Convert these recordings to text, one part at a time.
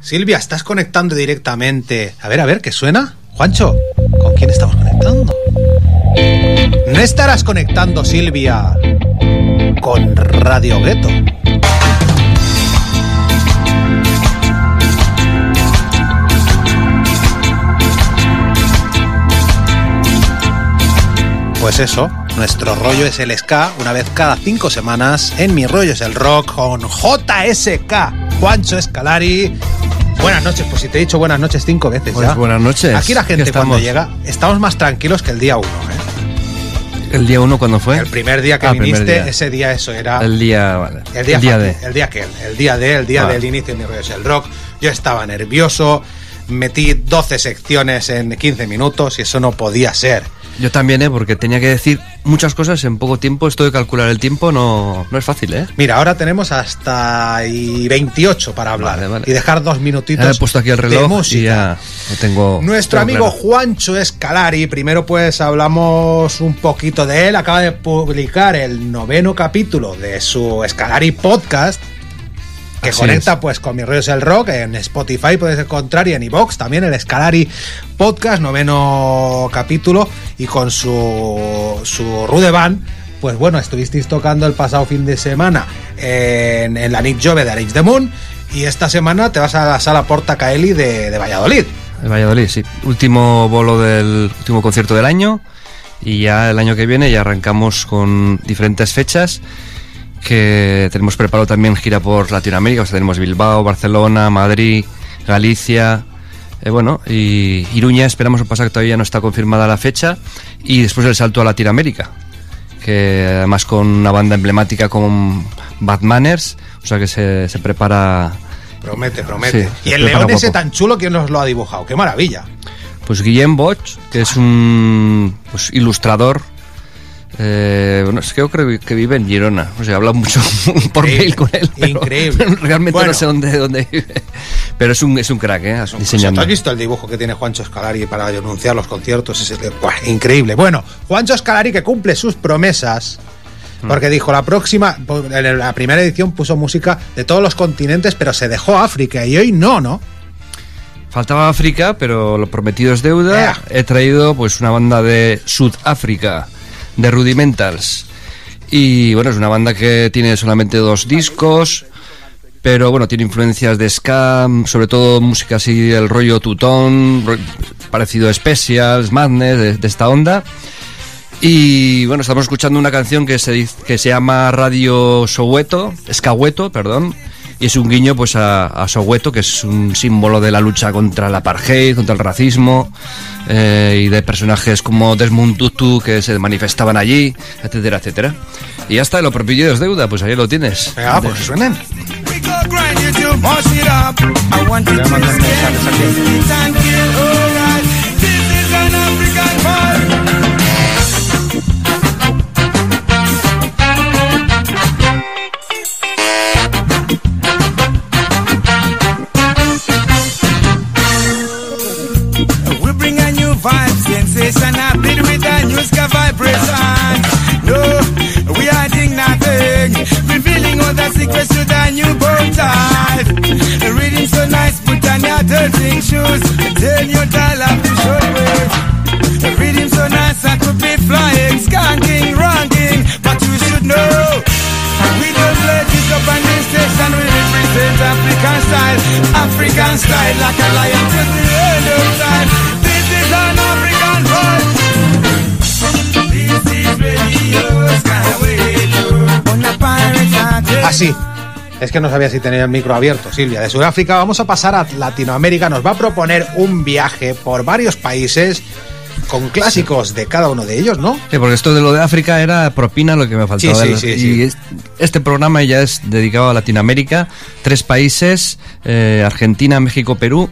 Silvia, estás conectando directamente. A ver, a ver, ¿qué suena? Juancho, ¿con quién estamos conectando? No estarás conectando, Silvia, con Radio Gueto. Pues eso, nuestro rollo es el ska una vez cada cinco semanas en Mi Rollo es el Rock con JSK, Juancho Escalari. Buenas noches, pues si te he dicho buenas noches cinco veces Pues ya. buenas noches. Aquí la gente ¿Qué cuando llega, estamos más tranquilos que el día uno. ¿eh? ¿El día uno cuándo fue? El primer día que Ah, viniste, día. ese día eso era... El día, vale. El día, de. el día que el día de, el día Vale. del inicio de el rock. Yo estaba nervioso, metí 12 secciones en 15 minutos y eso no podía ser. Yo también, ¿eh? Porque tenía que decir muchas cosas en poco tiempo. Esto de calcular el tiempo no, no es fácil, ¿eh? Mira, ahora tenemos hasta y 28 para hablar Vale, vale. y dejar dos minutitos Ya he puesto aquí el de reloj música. y ya lo tengo. Nuestro tengo amigo claro. Juancho Escalari, primero pues hablamos un poquito de él, acaba de publicar el noveno capítulo de su Escalari Podcast, que Así conecta es. pues con Mi Rollo es el Rock, en Spotify puedes encontrar y en iVox también el Escalari Podcast, noveno capítulo, y con su, su Rude Band, pues bueno, estuvisteis tocando el pasado fin de semana en, en la Nick Jove de Arrange the Moon, y esta semana te vas a la sala Porta Caeli de, de Valladolid. El Valladolid, sí. Último bolo del último concierto del año. Y ya el año que viene ya arrancamos con diferentes fechas. Que tenemos preparado también gira por Latinoamérica. O sea, tenemos Bilbao, Barcelona, Madrid, Galicia. eh, bueno, y Iruña esperamos, pasa que todavía no está confirmada la fecha. Y después el salto a Latinoamérica. Que además con una banda emblemática como Bad Manners. O sea que se, se prepara Promete, promete. Sí, y el león ese tan chulo, ¿quién nos lo ha dibujado? ¡Qué maravilla! Pues Guillem Boch, que es un pues, ilustrador. Eh, bueno, es que creo que, vive en Girona. O sea, he hablado mucho por Increíble, mail con él. pero increíble. Realmente Bueno. no sé dónde, dónde vive. Pero es un, es un crack, ¿eh? ¿Tú Diseñando. has visto el dibujo que tiene Juancho Escalari para anunciar los conciertos? Es increíble. Bueno, Juancho Escalari que cumple sus promesas. Porque dijo, la próxima, en la primera edición puso música de todos los continentes, pero se dejó África y hoy no, ¿no? Faltaba África, pero lo prometido es deuda. He traído pues una banda de Sudáfrica, de Rudimentals. Y bueno, es una banda que tiene solamente dos discos, pero bueno, tiene influencias de ska, sobre todo música así del rollo tutón, parecido a Specials, Madness, de, esta onda. Y bueno, estamos escuchando una canción que se, que se llama Radio Soweto, Escahueto, perdón, y es un guiño pues a, a Soweto, que es un símbolo de la lucha contra el apartheid, contra el racismo, eh, y de personajes como Desmond Tutu que se manifestaban allí, etcétera, etcétera. Y ya está, lo propio es deuda, pues ahí lo tienes. Venga, pues suenen. African style, African style. This is an African. Así. Es que no sabía si tenía el micro abierto, Silvia. De Sudáfrica vamos a pasar a Latinoamérica. Nos va a proponer un viaje por varios países con clásicos de cada uno de ellos, ¿no? Sí, porque esto de lo de África era propina lo que me faltaba. Sí, sí, sí, y este programa ya es dedicado a Latinoamérica, tres países, eh, Argentina, México, Perú.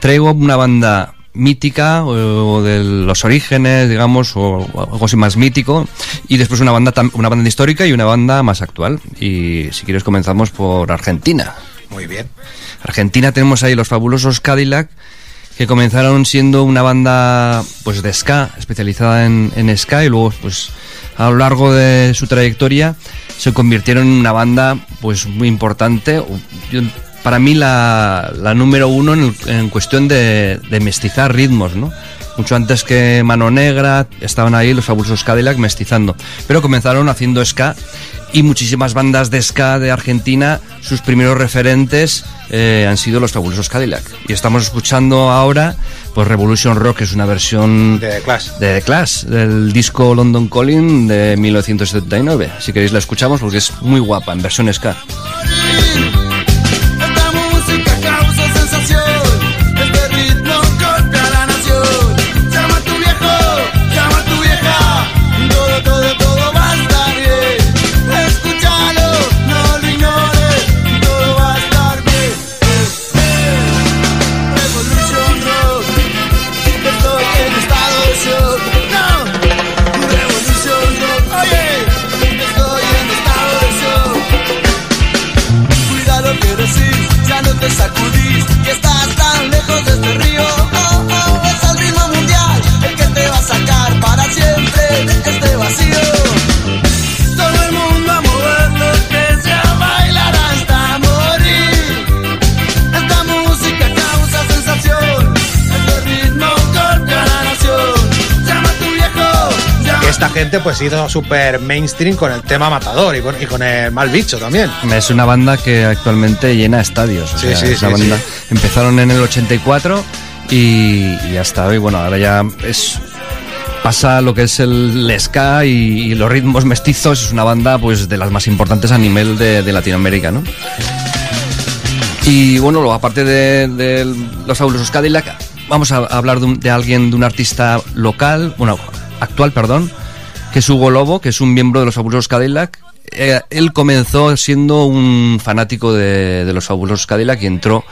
Traigo una banda mítica o, de los orígenes, digamos, o, algo así más mítico, y después una banda una banda histórica y una banda más actual. Y si quieres comenzamos por Argentina. Muy bien. Argentina tenemos ahí los fabulosos Cadillac, que comenzaron siendo una banda pues de ska, especializada en, en ska, y luego pues a lo largo de su trayectoria se convirtieron en una banda pues muy importante. Para mí la, la número uno en, en cuestión de, de mestizar ritmos, ¿no? Mucho antes que Mano Negra estaban ahí los fabulosos Cadillac mestizando, pero comenzaron haciendo ska y muchísimas bandas de ska de Argentina, sus primeros referentes eh, han sido los fabulosos Cadillac. Y estamos escuchando ahora pues Revolution Rock, que es una versión De The Clash. de The Clash, del disco London Calling de 1979. Si queréis la escuchamos porque es muy guapa, en versión ska. Sensación, gente pues hizo súper mainstream con el tema Matador y con, y con el Mal Bicho también. Es una banda que actualmente llena estadios. o Sí, sea, sí, es sí, banda-. Empezaron en el 84 y, y hasta hoy, bueno, ahora ya es pasa lo que es el ska y, y los ritmos mestizos. Es una banda pues de las más importantes a nivel de, de Latinoamérica, ¿no? Y bueno, aparte de, de los fabulosos Cadillac, vamos a hablar de, un- de alguien, de un artista local, bueno, actual, perdón, que es Hugo Lobo, que es un miembro de los fabulosos Cadillac. Eh, él comenzó siendo un fanático de, los fabulosos Cadillac y entró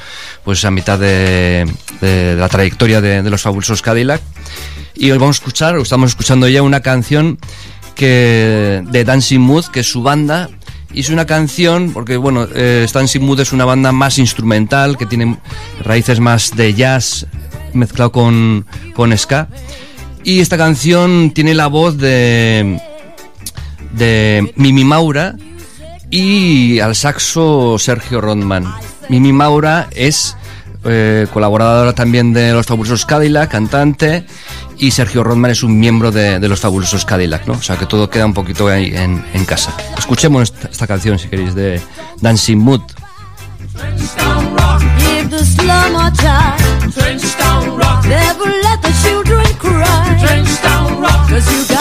pues a mitad de, la trayectoria de, los fabulosos Cadillac. Y hoy vamos a escuchar, estamos escuchando ya una canción que de Dancing Mood, que es su banda. Es una canción, porque bueno, eh, Dancing Mood es una banda más instrumental, que tiene raíces más de jazz mezclado con, con ska. Y esta canción tiene la voz de, de Mimi Maura y al saxo Sergio Rodman. Mimi Maura es eh, colaboradora también de los fabulosos Cadillac, cantante, y Sergio Rodman es un miembro de, de los fabulosos Cadillac, ¿no? O sea que todo queda un poquito ahí en, en casa. Escuchemos esta, esta canción, si queréis, de Dancing Mood. Rock, cry. trench town rock, Cause you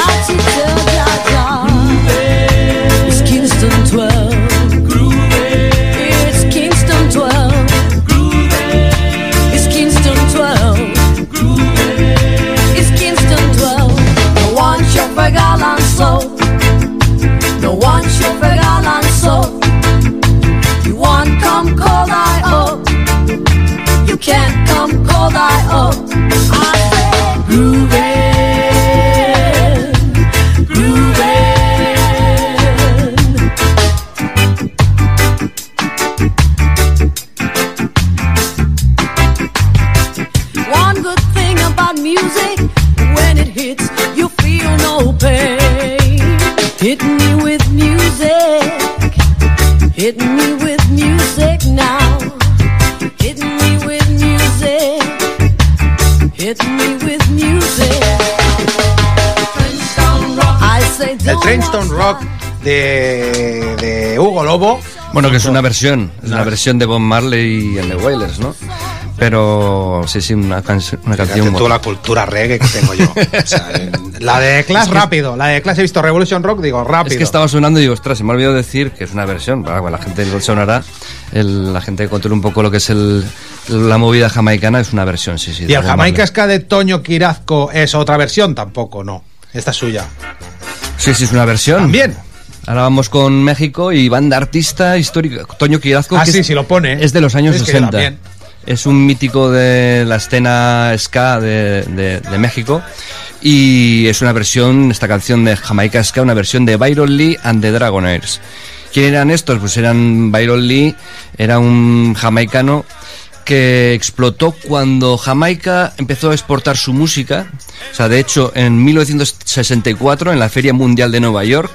Rock de, de Hugo Lobo. Bueno, que es una versión, es una versión de Bob Marley y The Wailers, ¿no? Pero sí, sí, una, can- una canción. tú la cultura reggae que tengo yo. O sea, la de Clash rápido, la de Clash he visto Revolution Rock, digo rápido. Es que estaba sonando y digo, ostras, se me ha olvidado decir que es una versión. Bueno, la gente lo sonará, el- la gente que controla un poco lo que es el, la movida jamaicana, es una versión, sí, sí. Y el Jamaica. Ska de Toño Quirazco es otra versión, tampoco, no. Esta es suya. Sí, sí, es una versión. También. Ahora vamos con México y banda artista histórica, Toño Quirazco. Ah, que sí, es, sí, lo pone. Es de los años Es que yo 60. también. Es un mítico de la escena ska de, de- de México. Y es una versión, esta canción de Jamaica Ska, una versión de Byron Lee and the Dragonaires. ¿Quién eran estos? Pues eran Byron Lee, era un jamaicano que explotó cuando Jamaica empezó a exportar su música. O sea, de hecho, en 1964, en la Feria Mundial de Nueva York,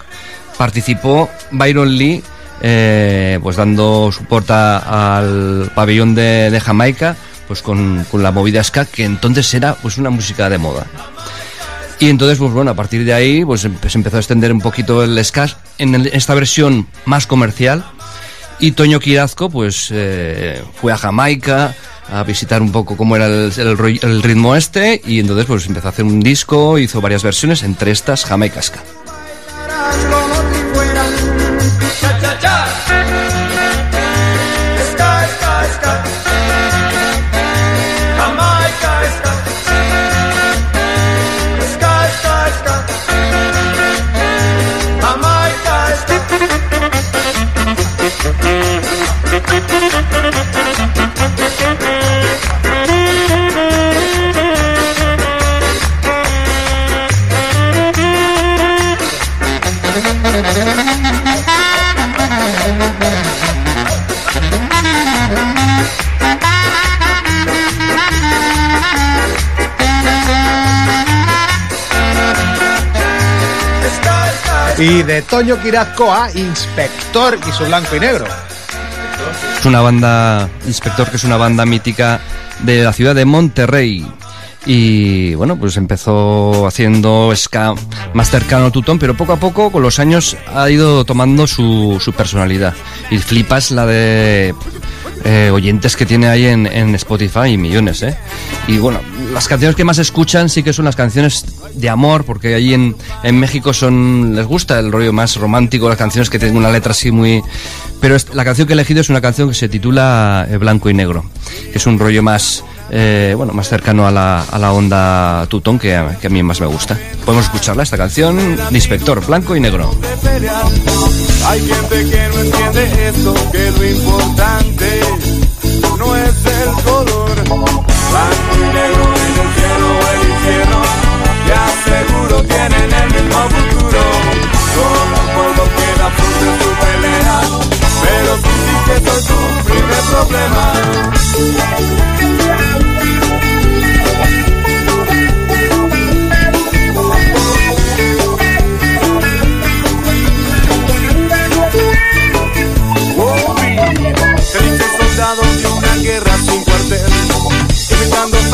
participó Byron Lee eh, pues dando soporte al pabellón de, Jamaica, pues con, la movida ska, que entonces era pues una música de moda. Y entonces, pues bueno, a partir de ahí, pues em- se empezó a extender un poquito el ska en esta versión más comercial. Y Toño Quirazco, pues eh, fue a Jamaica a visitar un poco cómo era el, ritmo este. Y entonces, pues empezó a hacer un disco, hizo varias versiones, entre estas Jamaica ska Y de Toño Quirazco a Inspector y su blanco y negro. Es una banda, Inspector, que es una banda mítica de la ciudad de Monterrey. Y bueno, pues empezó haciendo ska más cercano a Tutón, pero poco a poco, con los años, ha ido tomando su, personalidad. Y flipas la de eh, oyentes que tiene ahí en, en Spotify, millones, ¿eh? Y bueno, las canciones que más escuchan sí que son las canciones de amor, porque allí en, México son les gusta el rollo más romántico, las canciones que tienen una letra así muy... Pero la canción que he elegido es una canción que se titula eh, Blanco y Negro, que es un rollo más... eh, bueno, más cercano a la, a la onda tutón que a, que a mí más me gusta. Podemos escucharla, esta canción de Inspector, Blanco y Negro. Hay gente que no entiende esto, que lo importante no es el color. Blanco y negro en el cielo el infierno, te aseguro tienen el mismo futuro. Solo un pueblo queda fruto de su pelea, pero tú sí que soy tu primer problema.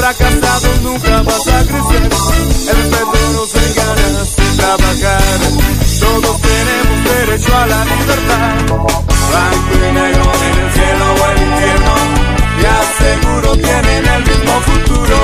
Gritando fracasados nunca vas a crecer. El respeto no se gana sin trabajar. Todos tenemos derecho a la libertad. Blanco y negro en el cielo o el infierno Te aseguro tienen el mismo futuro.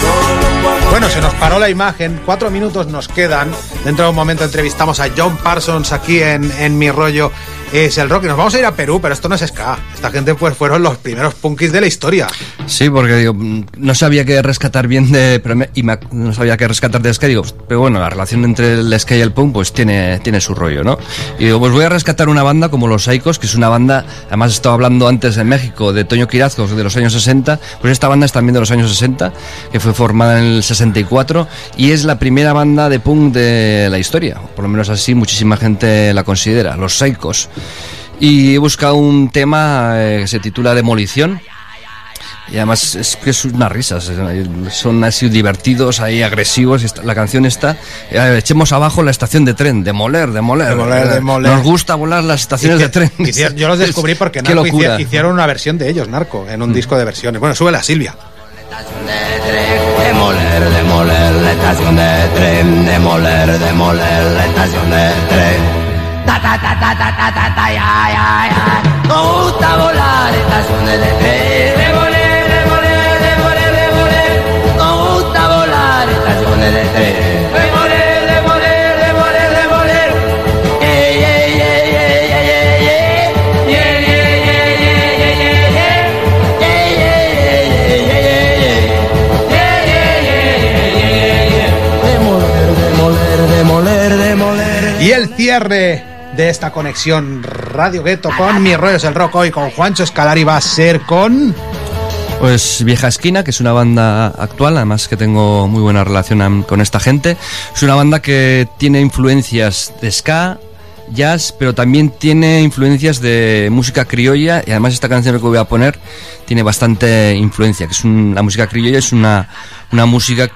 Solo cuando Bueno, se nos paró la imagen, cuatro minutos nos quedan. Dentro de un momento entrevistamos a John Parsons aquí en, en Mi Rollo es el rock. Y nos vamos a ir a Perú, pero esto no es ska. Esta gente pues fueron los primeros punkis de la historia. Sí, porque digo, no sabía qué rescatar bien de. Pero me- y me- no sabía qué rescatar de ska. Digo, pero bueno, la relación entre el ska y el punk, pues tiene, tiene su rollo, ¿no? Y digo, pues voy a rescatar una banda como Los Saicos, que es una banda. Además, estaba hablando antes en México de Toño Quirazco, de los años 60. Pues esta banda es también de los años 60, que fue formada en el 64. Y es la primera banda de punk de la historia. Por lo menos así, muchísima gente la considera. Los Saicos. Y he buscado un tema eh, que se titula Demolición. Y además es que es unas risas, son así divertidos, ahí agresivos. La canción está, eh, echemos abajo la estación de tren, demoler, demoler. Demoler, Eh, demoler. Nos gusta volar las estaciones de tren. Yo los descubrí porque Narco. Mm. hicieron una versión de ellos, Narco, en un disco de versiones. Bueno, sube la Silvia. Demoler, demoler la estación de tren, demoler, demoler la estación de tren. Ta ta ta ta ta ta ta ta ya ya ya. Nos gusta volar estaciones de tren. Demoler, demoler, demoler, demoler. Nos gusta volar estaciones de tren. Y el cierre de esta conexión Radio Gueto con Mi Rollo es el Rock hoy con Juancho Escalari va a ser con... Pues Vieja Esquina, que es una banda actual, además que tengo muy buena relación con esta gente. Es una banda que tiene influencias de ska, jazz, pero también tiene influencias de música criolla y además esta canción que voy a poner tiene bastante influencia, que es un- la música criolla es una, una música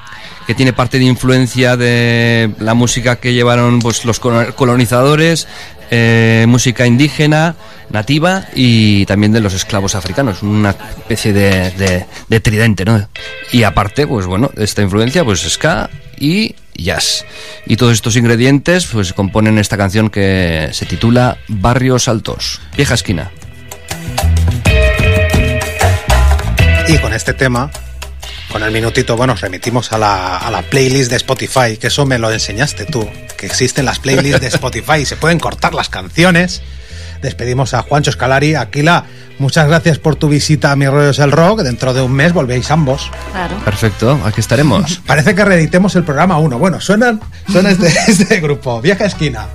que tiene parte de influencia de la música que llevaron pues, los colo- colonizadores, eh, música indígena, nativa y también de los esclavos africanos, una especie de, de- de tridente, ¿no? Y aparte, pues bueno, esta influencia, pues ska y jazz. Y todos estos ingredientes, pues componen esta canción que se titula Barrios Altos, vieja esquina. Y con este tema, con el minutito, bueno, remitimos a la, a la playlist de Spotify, que eso me lo enseñaste tú, que existen las playlists de Spotify y se pueden cortar las canciones. Despedimos a Juancho Escalari. Aquila, muchas gracias por tu visita a Mi Rollo es el Rock. Dentro de un mes volvéis ambos. Claro. Perfecto, aquí estaremos. Parece que reeditemos el programa 1. Bueno, suena, suena este, este grupo, Vieja Esquina.